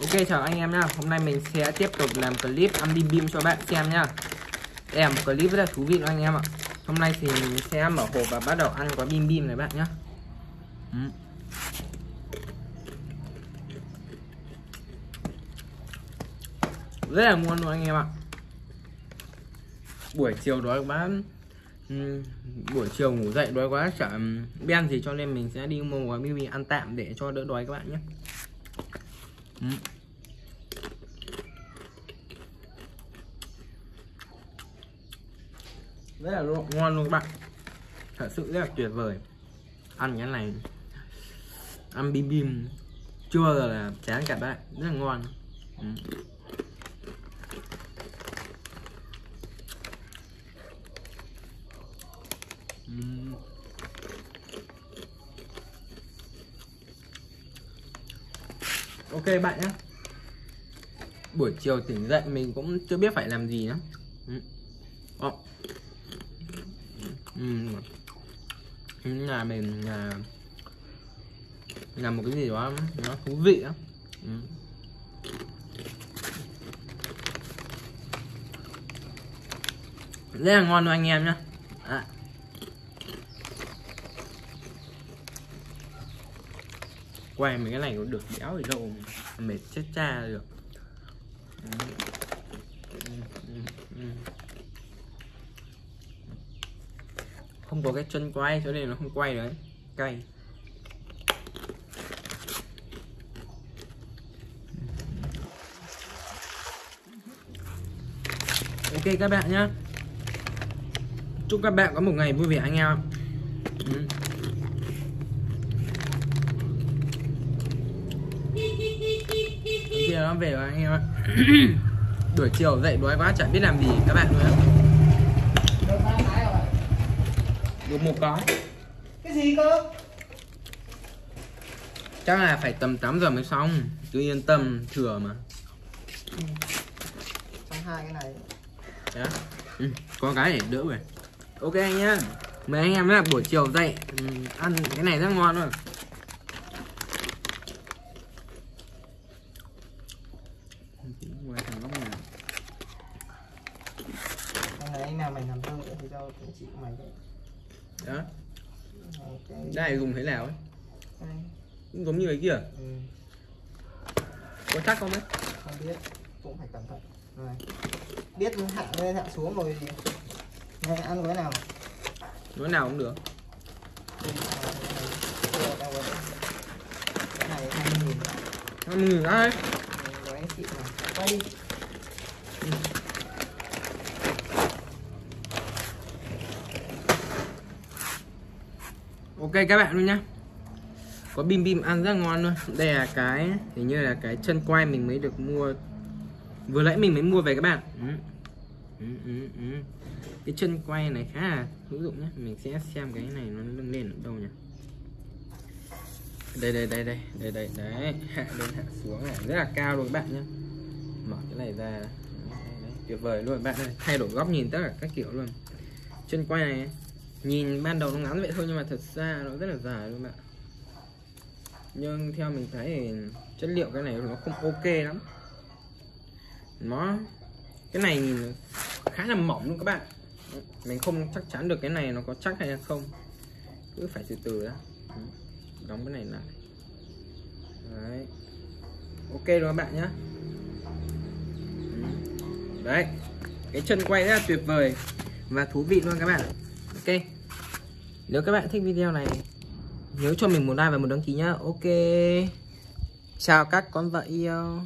Ok chào anh em nha. Hôm nay mình sẽ tiếp tục làm clip ăn bim bim cho bạn xem nhá Đây là một clip rất là thú vị đó anh em ạ Hôm nay thì mình sẽ mở hộp và bắt đầu ăn quả bim bim này bạn nhé. ừ. Rất là ngon luôn anh em ạ Buổi chiều đói quá ừ, Buổi chiều ngủ dậy đói quá chả ừ, ben gì cho nên mình sẽ đi mua quả bim bim ăn tạm để cho đỡ đói các bạn nhé Ừ. rất là ngon luôn các bạn thật sự rất là tuyệt vời ăn cái này, ăn bim bim, chưa bao giờ là chán cả bạn rất là ngon ừ. Ok bạn nhé buổi chiều tỉnh dậy mình cũng chưa biết phải làm gì nữa ừ. oh. ừ. ừ là mình là làm một cái gì đó nó thú vị đó. Ừ. rất là ngon luôn anh em nhá à. Quay mấy cái này cũng được, béo thì đâu mệt chết cha được. Không có cái chân quay cho nên nó không quay đấy, cay. Ok các bạn nhé chúc các bạn có một ngày vui vẻ anh em ừ. Kia nó về rồi anh em ạ. Buổi chiều dậy đói quá chẳng biết làm gì các bạn nữa được một cái. Cái gì cơ? Chắc là phải tầm 8 giờ mới xong. Cứ yên tâm thừa mà. Trong hai cái này. Đó ừ, có cái để đỡ về. Ok anh nhá. Mời anh em là buổi chiều dậy ừ, ăn cái này rất ngon rồi anh nào mày làm thơm thì cho chị mày đấy đó. Okay. đây dùng thế nào ấy? Đây. cũng giống như cái kia. Ừ. có chắc không đấy không biết cũng phải cẩn thận. Rồi. Biết hạ lên hạ xuống rồi thì này ăn cái nào. Nói nào cũng được. Cái này hai nghìn. Hai nghìn chị nào quay. đi ok các bạn luôn nhá. Có bim bim ăn rất ngon luôn. Đây là cái hình như là cái chân quay mình mới được mua. Vừa nãy mình mới mua về các bạn. Ừ. Ừ, ừ, ừ. cái chân quay này khá là hữu dụng nhé mình sẽ xem cái này nó nâng lên ở đâu nhỉ? Đây đây đây đây. Đây đây đấy. Hạ lên hạ xuống này. Rất là cao luôn các bạn nhé mở cái này ra. Đấy, đấy, tuyệt vời luôn. Các bạn ơi thay đổi góc nhìn tất cả các kiểu luôn. Chân quay này nhìn ban đầu nó ngắn vậy thôi nhưng mà thật ra nó rất là dài luôn bạn nhưng theo mình thấy thì chất liệu cái này nó không ok lắm. Nó, cái này nhìn khá là mỏng luôn các bạn. Mình không chắc chắn được cái này nó có chắc hay không. Cứ phải từ từ đó đóng cái này lại. Đấy. Ok rồi các bạn nhé đấy. Cái chân quay rất là tuyệt vời và thú vị luôn các bạn ok nếu các bạn thích video này, nhớ cho mình một like và một đăng ký nhá. Ok. Chào các con vợ yêu.